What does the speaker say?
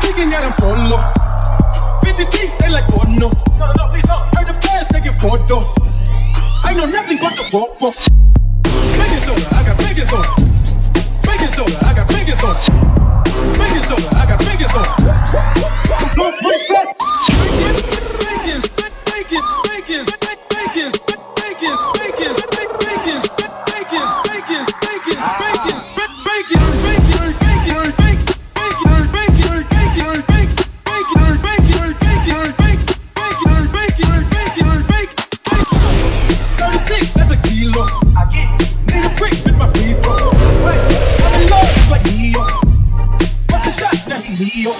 Digging I'm for low. 50 deep, they like, oh no. No, no, no, please don't. Heard the players taking photos. I know nothing but the bop mío.